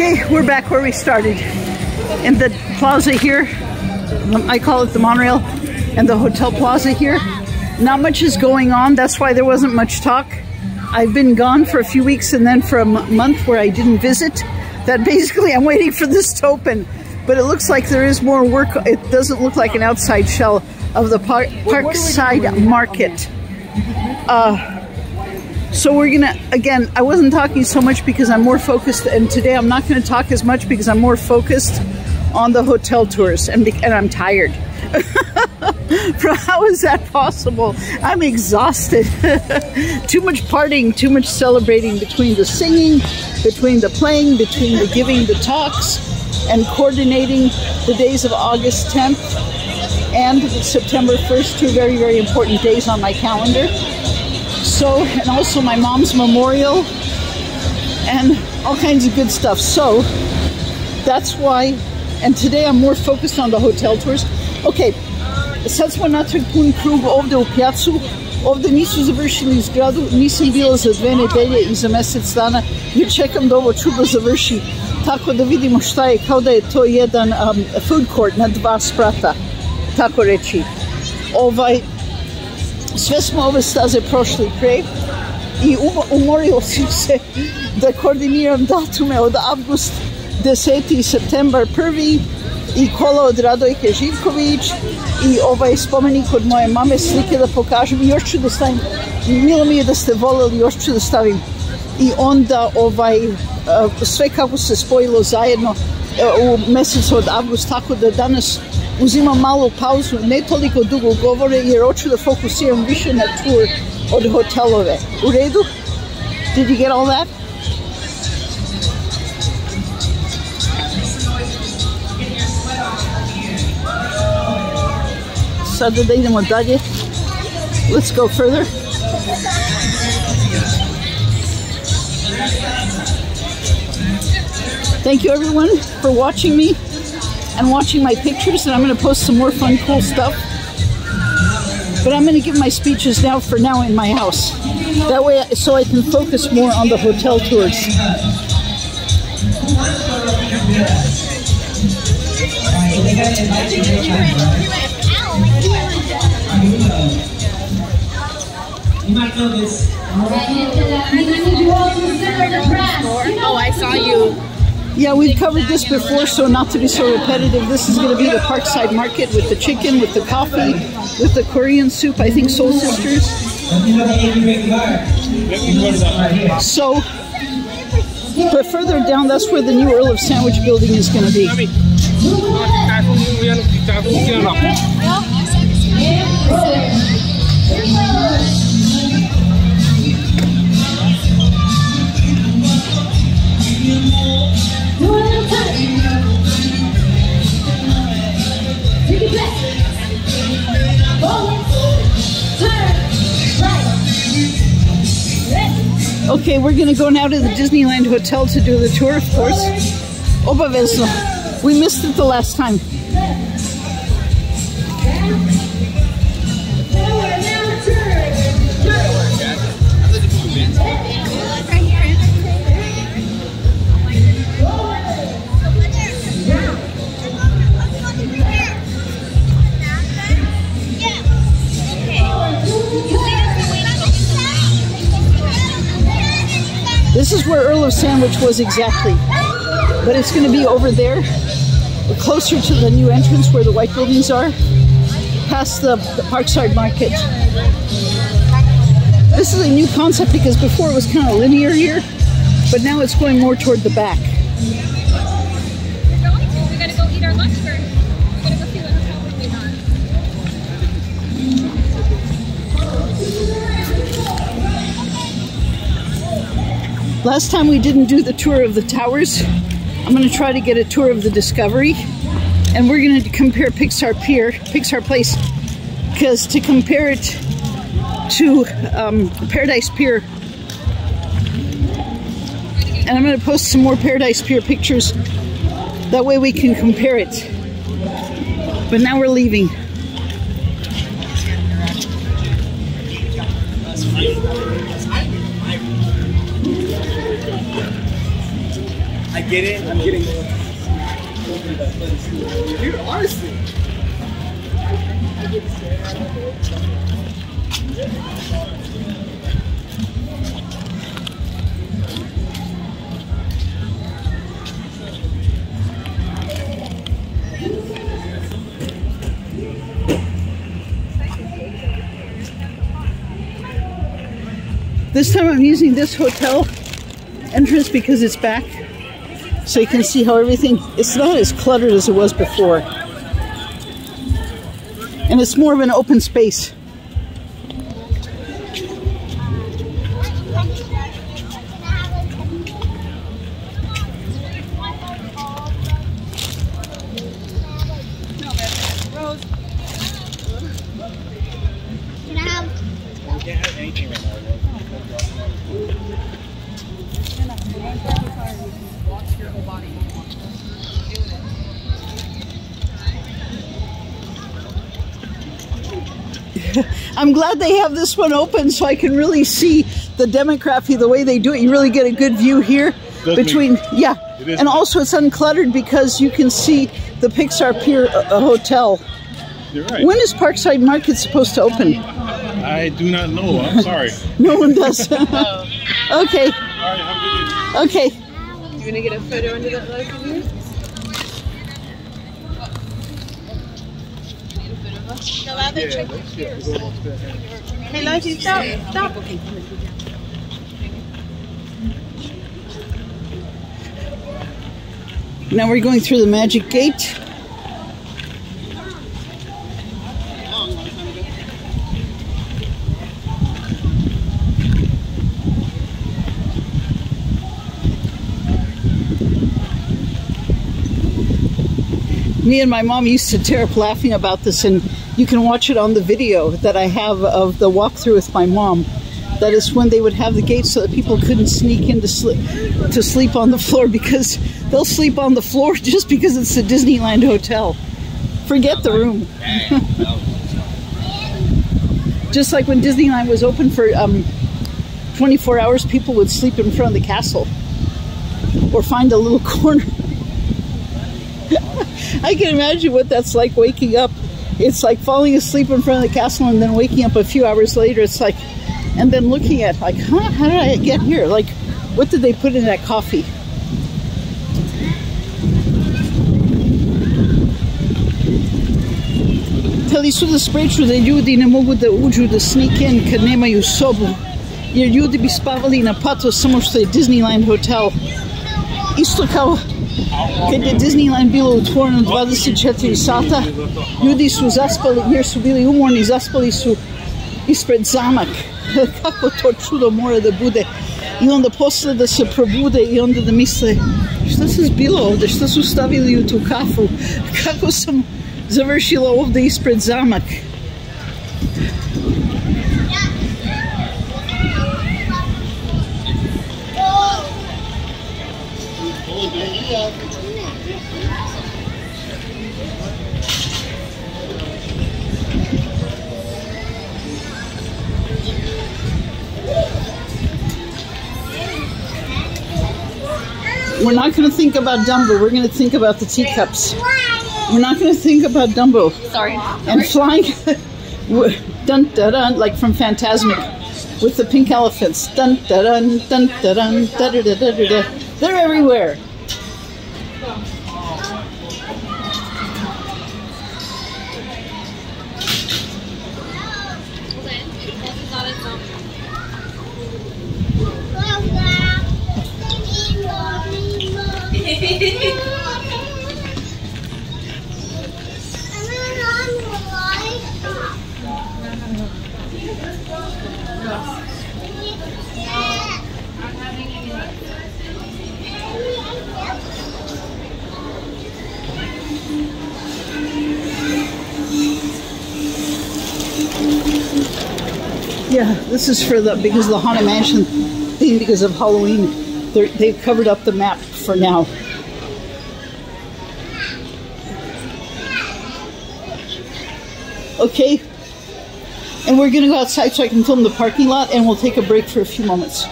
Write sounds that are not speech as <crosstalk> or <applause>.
Okay, we're back where we started. In the plaza here, I call it the monorail, and the hotel plaza here. Not much is going on, that's why there wasn't much talk. I've been gone for a few weeks and then for a month where I didn't visit. That <laughs> basically I'm waiting for this to open. But it looks like there is more work. It doesn't look like an outside shell of the park, Parkside Market. Uh, so we're gonna, again, I wasn't talking so much because I'm more focused, and today I'm not gonna talk as much because I'm more focused on the hotel tours, and, and I'm tired. <laughs> How is that possible? I'm exhausted. <laughs> too much partying, too much celebrating between the singing, between the playing, between the giving the talks, and coordinating the days of August 10th and September 1st, two very, very important days on my calendar. So, and also my mom's memorial and all kinds of good stuff. So, that's why, and today I'm more focused on the hotel tours. Okay, sad smo natrag krug ovde u pjacu. Ovde nisu završili zgradu, nisam bila za dve nedelje i za mesec dana jer čekam da ovo čudo završi tako da vidimo šta je, kao da je to jedan um, food court na dva sprata, tako reći. Ovaj, sve smo ove staze prošli pre i umorio sam se da koordiniram datume od avgust 10. septembar 1. i kola od Radojke Živković i ovaj spomenik od moje mame slike da pokažem i još ću da stavim milo mi je da ste voleli još ću da stavim i onda ovaj sve kako se spojilo zajedno u mesecu od avgust tako da danas uzimam malu pauzu, ne toliko dugo govore jer hoću da fokusiram više na tour od hotelove. U redu? Did you get all that? Sada da idemo dalje. Let's go further. Thank you everyone for watching me and watching my pictures and I'm going to post some more fun, cool stuff. But I'm going to give my speeches now for now in my house. That way, so I can focus more on the hotel tours. You might know this. Oh, I saw you. Yeah, we've covered this before, so not to be so repetitive, this is going to be the Parkside Market with the chicken, with the coffee, with the Korean soup, I think Soul Sisters. So, but further down, that's where the new Earl of Sandwich building is going to be. Okay, we're gonna go now to the Disneyland Hotel to do the tour, of course. Obavezno. We missed it the last time. Where Earl of Sandwich was exactly. But it's going to be over there, closer to the new entrance where the white buildings are, past the, the Parkside Market. This is a new concept because before it was kind of linear here, but now it's going more toward the back. Last time we didn't do the tour of the towers. I'm going to try to get a tour of the Discovery. And we're going to compare Pixar Pier, Pixar Place, because to compare it to um, Paradise Pier, and I'm going to post some more Paradise Pier pictures. That way we can compare it. But now we're leaving. Get it. I'm getting. Dude, honestly. This time I'm using this hotel entrance because it's back. So you can see how everything, it's not as cluttered as it was before. And it's more of an open space. I'm glad they have this one open so I can really see the demography the way they do it. You really get a good view here Does between, yeah. It is And also it's uncluttered because you can see the Pixar Pier uh, uh, Hotel. You're right. When is Parkside Market supposed to open? I do not know. I'm sorry. <laughs> No one does. <laughs> <laughs> okay, All right, have a good day. okay. You gonna get a photo under that light from here? Go out there, check your peers. Hey, Logie, stop, stop. Now we're going through the Magic Gate. Me and my mom used to tear up laughing about this, and you can watch it on the video that I have of the walkthrough with my mom. That is when they would have the gate so that people couldn't sneak in to sleep, to sleep on the floor because they'll sleep on the floor <laughs> just because it's the Disneyland Hotel. Forget the room. <laughs> just like when Disneyland was open for um, 24 hours, people would sleep in front of the castle or find a little <laughs> corner. I can imagine what that's like waking up. It's like falling asleep in front of the castle and then waking up a few hours later. It's like, and then looking at like, huh, how did I get here? Like, what did they put in that coffee? Tali su da spreču da ljudi ne mogu da uđu da sneak in kad nemaju sobu. Jer ljudi bi spavali na pato samo što Disneyland hotel. Isto kad je Disneyland bilo otvoreno 24 sata, ljudi su zaspali jer su bili umorni, zaspali su ispred zamak. <laughs> Kako to čudo mora da bude. I onda posle da se probude i onda da misle šta se zbilo ovde, šta su stavili u tu kafu, <laughs> kako sam završila ovde ispred zamak. We're not going to think about Dumbo. We're going to think about the teacups. We're not going to think about Dumbo Sorry. and flying dun dun dun like from Fantasmic with the pink elephants. Dun dun dun dun dun dun da da da da da. da. They're everywhere. Yeah, this is for the because of the Haunted Mansion thing because of Halloween. They're, they've covered up the map for now. Okay, and we're gonna go outside so I can film the parking lot, and we'll take a break for a few moments.